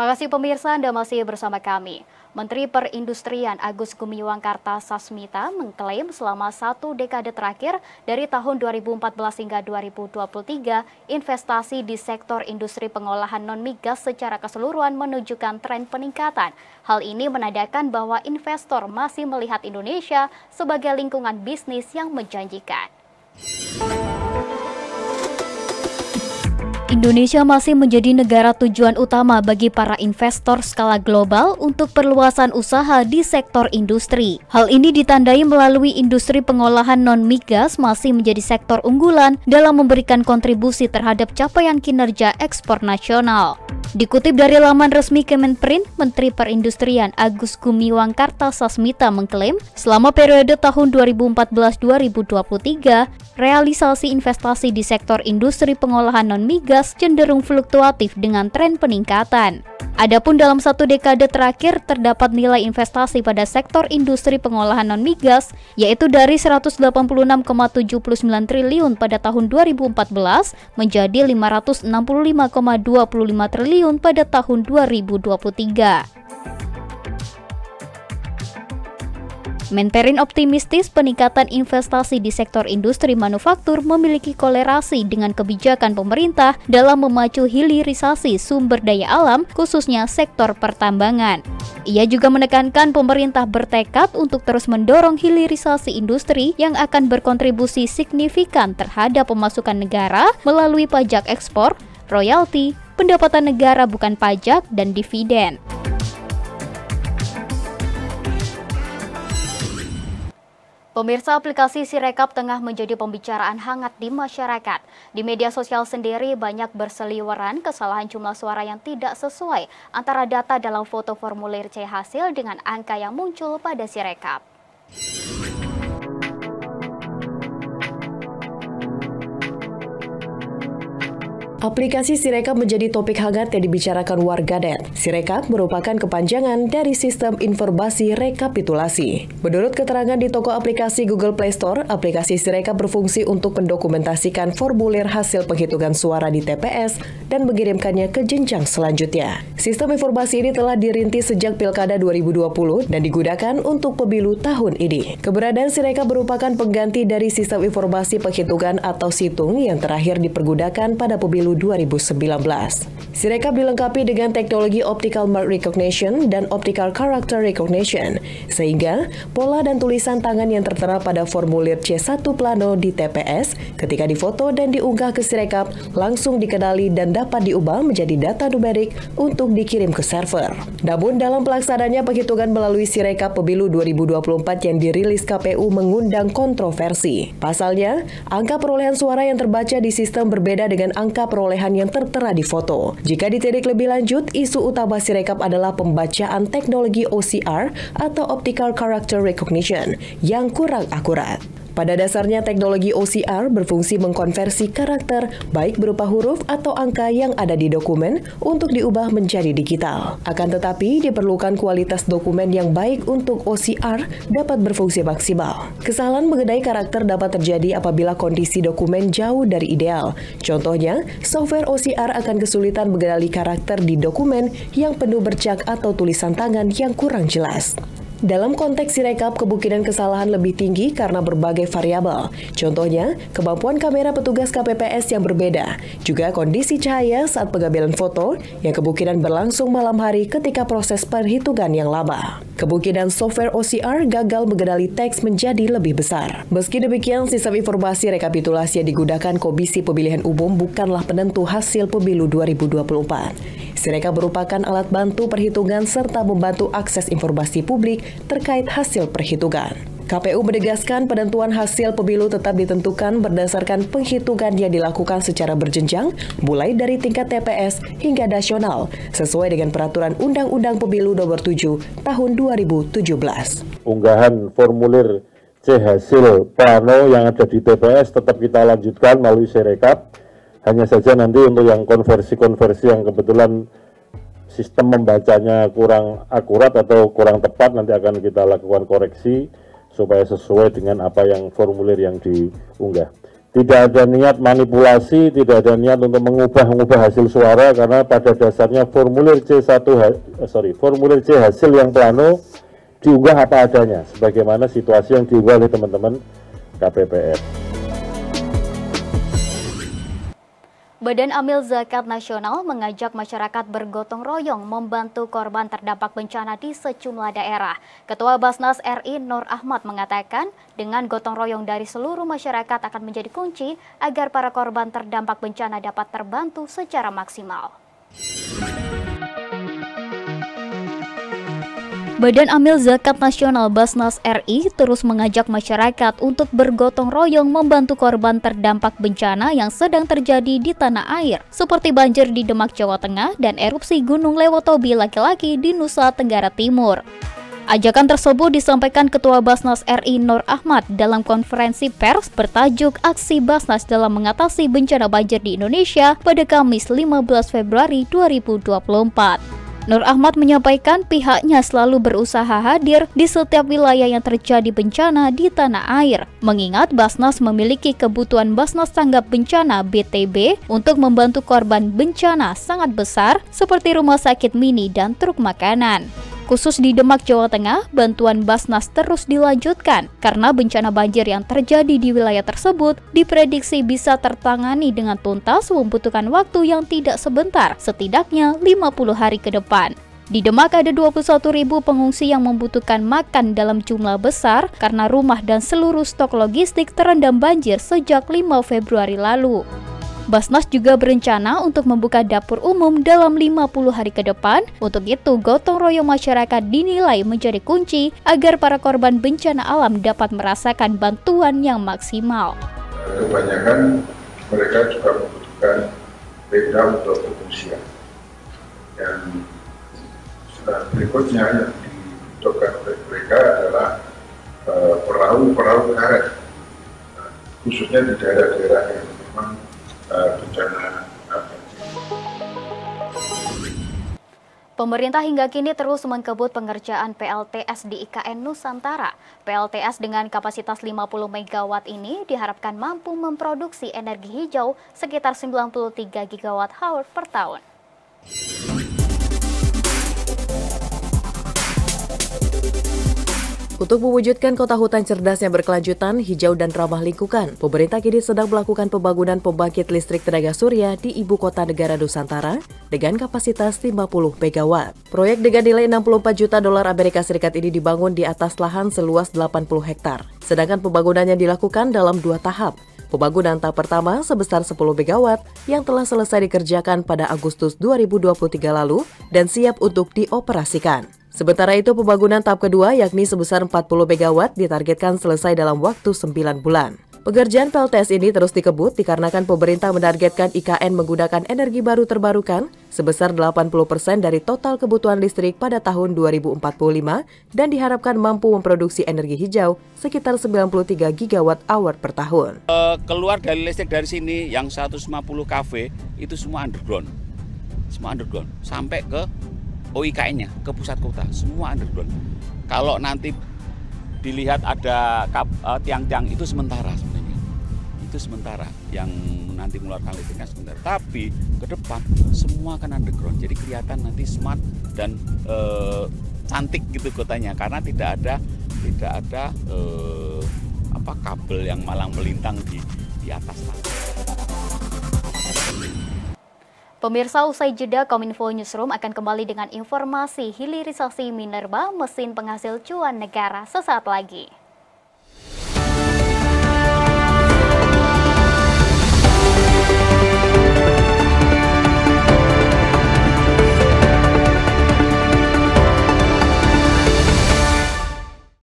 Terima kasih pemirsa Anda masih bersama kami. Menteri Perindustrian Agus Gumiwang Kartasasmita mengklaim selama satu dekade terakhir dari tahun 2014 hingga 2023, investasi di sektor industri pengolahan non-migas secara keseluruhan menunjukkan tren peningkatan. Hal ini menandakan bahwa investor masih melihat Indonesia sebagai lingkungan bisnis yang menjanjikan. Indonesia masih menjadi negara tujuan utama bagi para investor skala global untuk perluasan usaha di sektor industri. Hal ini ditandai melalui industri pengolahan non-migas masih menjadi sektor unggulan dalam memberikan kontribusi terhadap capaian kinerja ekspor nasional. Dikutip dari laman resmi Kemenprint, Menteri Perindustrian Agus Gumiwang Kartasasmita mengklaim selama periode tahun 2014-2023, realisasi investasi di sektor industri pengolahan non-migas cenderung fluktuatif dengan tren peningkatan. Adapun dalam satu dekade terakhir terdapat nilai investasi pada sektor industri pengolahan non-migas yaitu dari 186,79 triliun pada tahun 2014 menjadi 565,25 triliun triliun pada tahun 2023. Menperin optimistis peningkatan investasi di sektor industri manufaktur memiliki kolerasi dengan kebijakan pemerintah dalam memacu hilirisasi sumber daya alam, khususnya sektor pertambangan. Ia juga menekankan pemerintah bertekad untuk terus mendorong hilirisasi industri yang akan berkontribusi signifikan terhadap pemasukan negara melalui pajak ekspor, royalti, pendapatan negara bukan pajak, dan dividen. Pemirsa aplikasi Sirekap tengah menjadi pembicaraan hangat di masyarakat. Di media sosial sendiri banyak berseliweran kesalahan jumlah suara yang tidak sesuai antara data dalam foto formulir C hasil dengan angka yang muncul pada Sirekap. Aplikasi Sirekap menjadi topik hangat yang dibicarakan warganet. Sirekap merupakan kepanjangan dari Sistem Informasi Rekapitulasi. Menurut keterangan di toko aplikasi Google Play Store, aplikasi Sirekap berfungsi untuk mendokumentasikan formulir hasil penghitungan suara di TPS dan mengirimkannya ke jenjang selanjutnya. Sistem informasi ini telah dirintis sejak Pilkada 2020 dan digunakan untuk pemilu tahun ini. Keberadaan Sirekap merupakan pengganti dari Sistem Informasi Penghitungan atau Situng yang terakhir dipergunakan pada pemilu Pemilu 2019. Sirekap dilengkapi dengan teknologi Optical Mark Recognition dan Optical Character Recognition, sehingga pola dan tulisan tangan yang tertera pada formulir C1 plano di TPS ketika difoto dan diunggah ke Sirekap langsung dikenali dan dapat diubah menjadi data numerik untuk dikirim ke server. Namun dalam pelaksananya penghitungan melalui Sirekap Pemilu 2024 yang dirilis KPU mengundang kontroversi. Pasalnya, angka perolehan suara yang terbaca di sistem berbeda dengan angka perolehan perolehan yang tertera di foto. Jika ditilik lebih lanjut, isu utama Sirekap adalah pembacaan teknologi OCR atau Optical Character Recognition yang kurang akurat. Pada dasarnya teknologi OCR berfungsi mengkonversi karakter baik berupa huruf atau angka yang ada di dokumen untuk diubah menjadi digital. Akan tetapi diperlukan kualitas dokumen yang baik untuk OCR dapat berfungsi maksimal. Kesalahan mengenai karakter dapat terjadi apabila kondisi dokumen jauh dari ideal. Contohnya, software OCR akan kesulitan mengenali karakter di dokumen yang penuh bercak atau tulisan tangan yang kurang jelas. Dalam konteks Sirekap, kemungkinan kesalahan lebih tinggi karena berbagai variabel. Contohnya, kemampuan kamera petugas KPPS yang berbeda, juga kondisi cahaya saat pengambilan foto yang kemungkinan berlangsung malam hari ketika proses perhitungan yang lama. Kemungkinan software OCR gagal mengenali teks menjadi lebih besar. Meski demikian, sistem informasi rekapitulasi yang digunakan Komisi Pemilihan Umum bukanlah penentu hasil pemilu 2024. Sirekap merupakan alat bantu perhitungan serta membantu akses informasi publik terkait hasil perhitungan. KPU menegaskan penentuan hasil pemilu tetap ditentukan berdasarkan penghitungan yang dilakukan secara berjenjang, mulai dari tingkat TPS hingga nasional, sesuai dengan peraturan Undang-Undang Pemilu Nomor 7 Tahun 2017. Unggahan formulir C hasil plano yang ada di TPS tetap kita lanjutkan melalui Sirekap hanya saja nanti untuk yang konversi-konversi yang kebetulan sistem membacanya kurang akurat atau kurang tepat nanti akan kita lakukan koreksi supaya sesuai dengan apa yang formulir yang diunggah. tidak ada niat manipulasi, tidak ada niat untuk mengubah-ubah hasil suara karena pada dasarnya formulir C1 eh, sorry, formulir C hasil yang plano diunggah apa adanya sebagaimana situasi yang diunggah oleh teman-teman KPPS. Badan Amil Zakat Nasional mengajak masyarakat bergotong royong membantu korban terdampak bencana di sejumlah daerah. Ketua Basnas RI Nur Ahmad mengatakan, dengan gotong royong dari seluruh masyarakat akan menjadi kunci agar para korban terdampak bencana dapat terbantu secara maksimal. Badan Amil Zakat Nasional Basnas RI terus mengajak masyarakat untuk bergotong royong membantu korban terdampak bencana yang sedang terjadi di tanah air, seperti banjir di Demak, Jawa Tengah, dan erupsi Gunung Lewotobi laki-laki di Nusa Tenggara Timur. Ajakan tersebut disampaikan Ketua Basnas RI Nur Ahmad dalam konferensi pers bertajuk Aksi Basnas dalam mengatasi bencana banjir di Indonesia pada Kamis 15 Februari 2024. Nur Ahmad menyampaikan pihaknya selalu berusaha hadir di setiap wilayah yang terjadi bencana di tanah air, mengingat Basnas memiliki kebutuhan Basnas Tanggap Bencana BTB untuk membantu korban bencana sangat besar seperti rumah sakit mini dan truk makanan. Khusus di Demak, Jawa Tengah, bantuan Basnas terus dilanjutkan karena bencana banjir yang terjadi di wilayah tersebut diprediksi bisa tertangani dengan tuntas membutuhkan waktu yang tidak sebentar, setidaknya 50 hari ke depan. Di Demak ada 21 ribu pengungsi yang membutuhkan makan dalam jumlah besar karena rumah dan seluruh stok logistik terendam banjir sejak 5 Februari lalu. Basnas juga berencana untuk membuka dapur umum dalam 50 hari ke depan. Untuk itu, gotong royong masyarakat dinilai menjadi kunci agar para korban bencana alam dapat merasakan bantuan yang maksimal. Kebanyakan mereka juga membutuhkan beda untuk pengungsian. Dan berikutnya yang dibutuhkan oleh mereka adalah eh, perahu-perahu karet, khususnya di daerah-daerah yang memang bencana Pemerintah hingga kini terus mengkebut pengerjaan PLTS di IKN Nusantara. PLTS dengan kapasitas 50 MW ini diharapkan mampu memproduksi energi hijau sekitar 93 GWh per tahun. Untuk mewujudkan kota hutan cerdas yang berkelanjutan, hijau dan ramah lingkungan, pemerintah kini sedang melakukan pembangunan pembangkit listrik tenaga surya di ibu kota negara Nusantara dengan kapasitas 50 MW. Proyek dengan nilai 64 juta dolar Amerika Serikat ini dibangun di atas lahan seluas 80 hektar. Sedangkan pembangunannya dilakukan dalam dua tahap, Pembangunan tahap pertama sebesar 10 MW yang telah selesai dikerjakan pada Agustus 2023 lalu dan siap untuk dioperasikan. Sementara itu pembangunan tahap kedua yakni sebesar 40 MW ditargetkan selesai dalam waktu 9 bulan. Pekerjaan PLTS ini terus dikebut dikarenakan pemerintah menargetkan IKN menggunakan energi baru terbarukan sebesar 80% persen dari total kebutuhan listrik pada tahun 2045 dan diharapkan mampu memproduksi energi hijau sekitar 93 gigawatt hour per tahun. Uh, keluar dari listrik dari sini yang 150 kV itu semua underground. Semua underground sampai ke OIKN-nya ke pusat kota, semua underground. Kalau nanti dilihat ada eh, tiang-tiang itu sementara sebenarnya. Itu sementara yang nanti mengeluarkan listriknya sebentar. Tapi ke depan semua akan underground. Jadi kelihatan nanti smart dan uh, cantik gitu kotanya karena tidak ada tidak ada uh, apa kabel yang malang melintang di di atas tanah. Pemirsa usai jeda Kominfo Newsroom akan kembali dengan informasi hilirisasi minerba mesin penghasil cuan negara sesaat lagi.